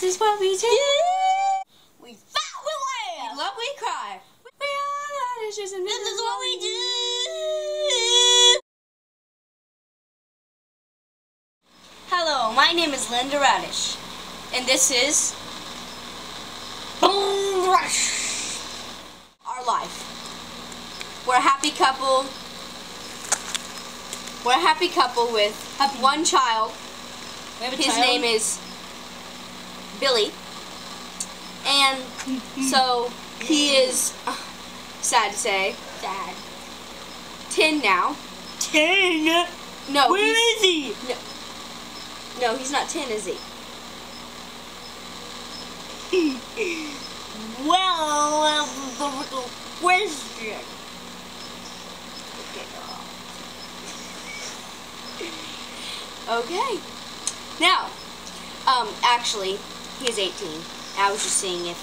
This is what we do. We fat, we laugh. We love, we cry. We are the dishes and This is what we do. Hello, my name is Linda Radish, and this is Boom rush. our life. We're a happy couple. We're a happy couple with one child. We have a His child. name is Billy. And so he is, uh, sad to say, Dad. 10 now. Ten. No, Where is he? no, no, he's not 10, is he? Well, um, the little question. Okay. Now, um, actually, he's 18. I was just seeing if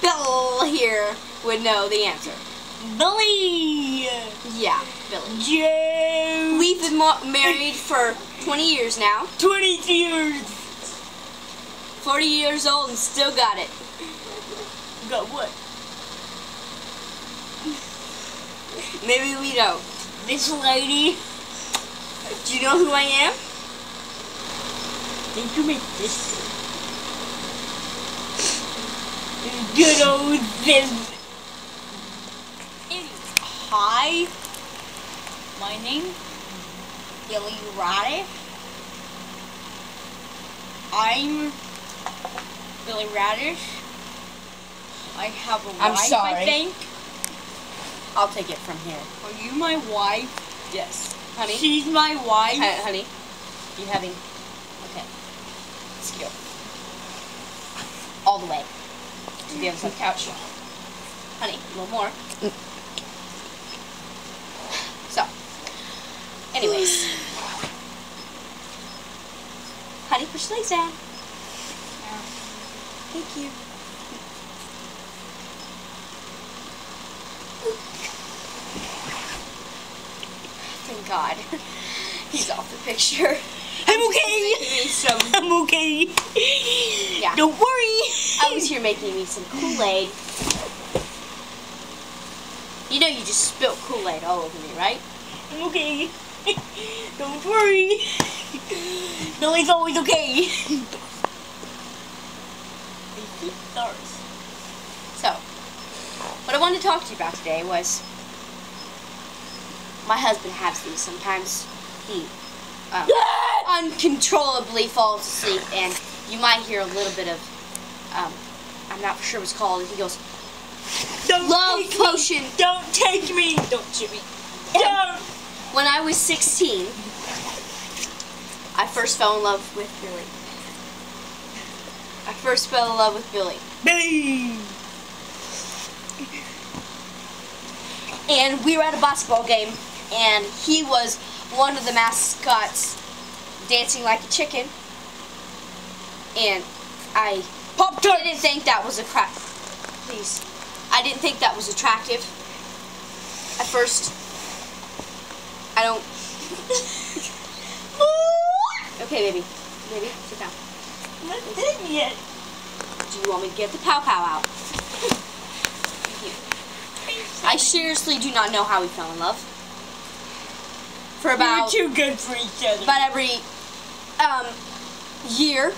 Bill here would know the answer. Billy. Yeah, Billy. Joe. We've been married for 20 years now. 20 years. 40 years old and still got it. Got what? Maybe we don't. This lady. Do you know who I am? Think you make this? Good old this. Hi. My name Billy Radish. I'm Billy Radish. I have a I'm wife, I sorry. think. I'll take it from here. Are you my wife? Yes. Honey? She's my wife. Hi- honey? You having... Okay. Let's go. All the way. To the other side of the couch. Honey, a little more. So. Anyways. Honey, push your legs down. Thank you. Thank God. He's off the picture. I'm okay. Making me some, I'm okay. Yeah. Don't worry. I was here making me some Kool-Aid. You know you just spilled Kool-Aid all over me, right? I'm okay. Don't worry. Billy's always okay. Stars. So, what I wanted to talk to you about today was my husband has these. Sometimes he um, uncontrollably falls asleep, and you might hear a little bit of, um, I'm not sure what it's called. He goes, Don't Love potion. Me. Don't take me. Don't shoot me. Don't. When I was 16, I first fell in love with Billy. I first fell in love with Billy. Billy. And we were at a basketball game, and he was one of the mascots dancing like a chicken. And I Pop didn't think that was a crap. Please. I didn't think that was attractive. At first. I don't. Okay, baby. Baby, sit down. I'm not dead yet. Do you want me to get the pow pow out? I seriously do not know how we fell in love. For We're about too good for each other. about every um, year.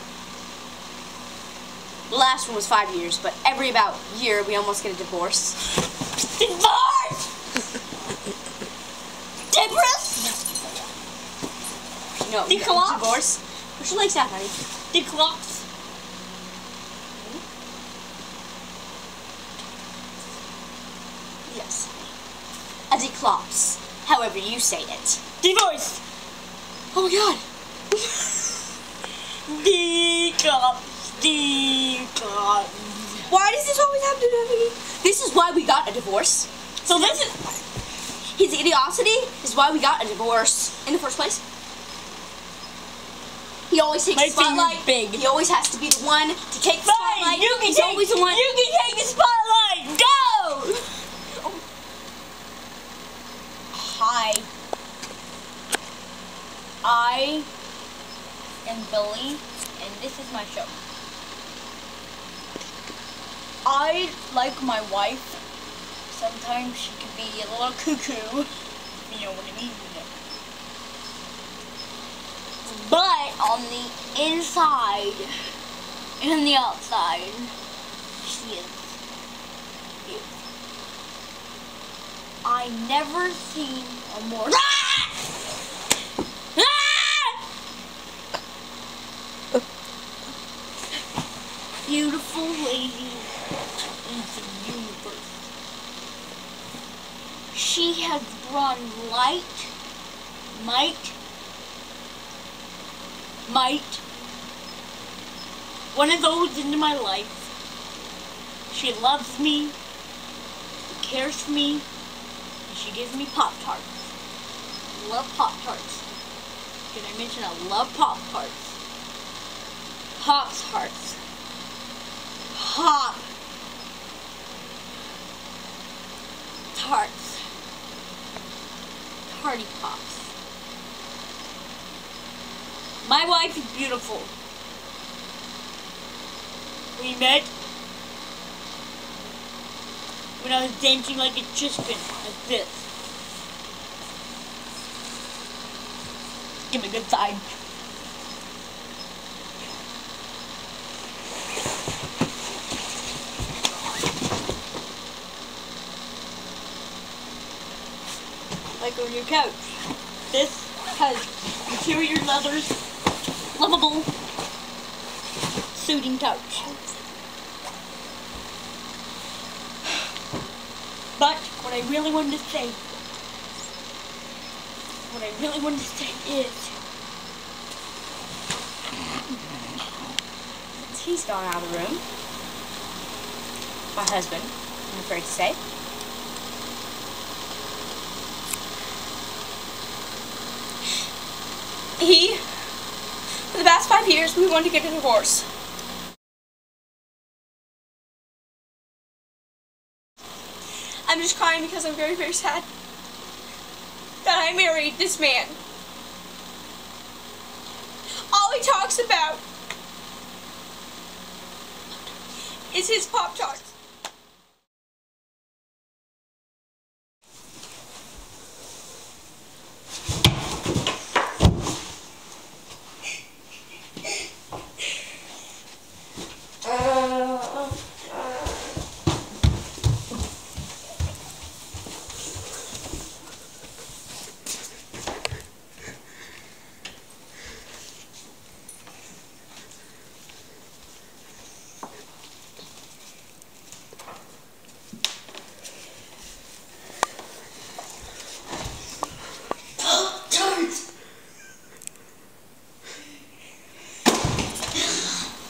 The last one was five years, but every about year we almost get a divorce. Divorce. Divorce. No, The clocks? divorce. Push your legs down, honey. The clocks. Yes. A declops, however you say it. Divorce. Oh my god. Declops. Why does this always have to do me? This is why we got a divorce. So this is. His idiocy is why we got a divorce in the first place. He always takes My the spotlight. big. He always has to be the one to take the Fine, spotlight. you can He's take. always the one. You can take the spotlight. Go. Hi. I am Billy, and this is my show. I like my wife. Sometimes she can be a little cuckoo. You know what I mean? But on the inside and the outside, she is. I never seen a more. Beautiful lady in the universe. She brought light, might, might, one of those into my life. She loves me, cares for me, and she gives me Pop Tarts. Love Pop Tarts. Did I mention I love Pop Tarts? Pop Tarts. Pop Tarts. Tarty Pops. My wife is beautiful. We met when I was dancing like a chicken, like this. Give me a good side. Like on your couch. This has interior leathers, lovable, suiting couch. But what I really wanted to say, what I really wanted to say is, He's gone out of the room. My husband, I'm afraid to say. He, for the past five years, we wanted to get a divorce. I'm just crying because I'm very, very sad that I married this man. All he talks about is his Pop Tarts.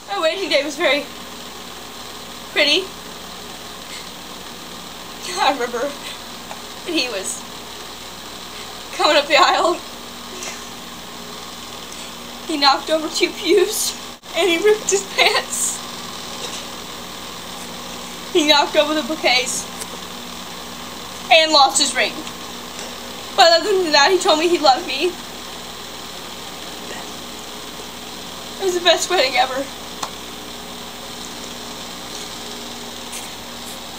My wedding day was very I remember he was coming up the aisle. He knocked over two pews and he ripped his pants. He knocked over the bouquets and lost his ring. But other than that, he told me he loved me. It was the best wedding ever.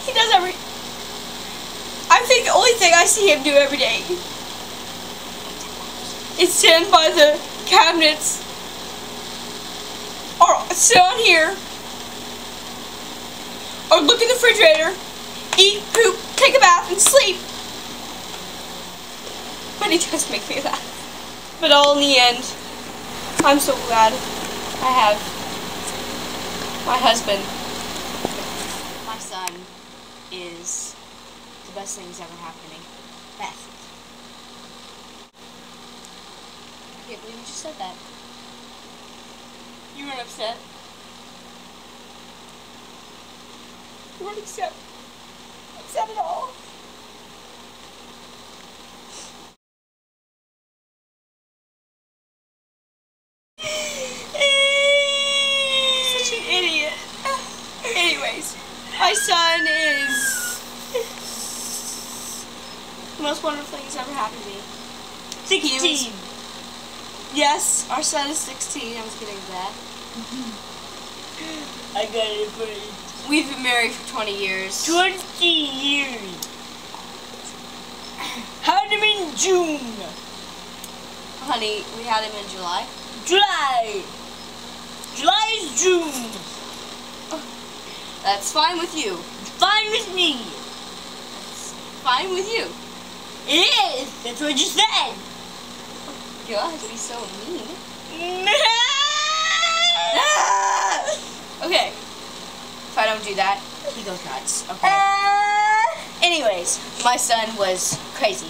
He does every. I think the only thing I see him do every day is stand by the cabinets or sit on here or look in the refrigerator, eat, poop, take a bath, and sleep. But he does make me laugh. But all in the end, I'm so glad I have my husband. My son is the best thing that's ever happening. Best. I can't believe you just said that. You weren't upset. You weren't upset. Upset at all. Such an idiot. Anyways, my son is the most wonderful thing that's ever happened to me. 16. Yes, our son is 16. I was getting that. I got it for We've been married for 20 years. 20 years. Had him in June. Honey, we had him in July. July. July is June. That's fine with you. Fine with me. That's fine with you. It is. That's what you said. Have to be so mean. okay. If I don't do that, he goes nuts. Okay. Uh, Anyways, my son was crazy.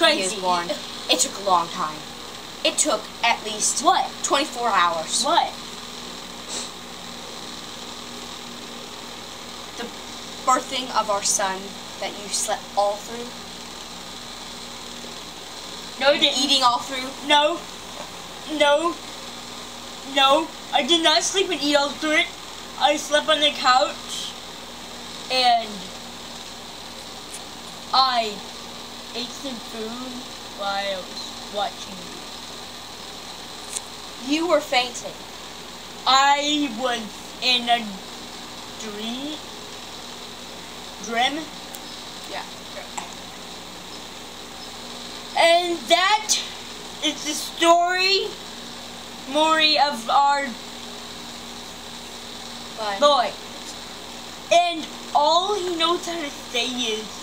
when He was Crazy. born. It took a long time. It took at least What? 24 hours. What? The birthing of our son that you slept all through. No, you didn't. Eating all through. No. No. No. I did not sleep and eat all through it. I slept on the couch and I ate some food while I was watching you. You were fainting. I was in a dream. Dream. Yeah. And that is the story, Maury, of our boy. And all he knows how to say is,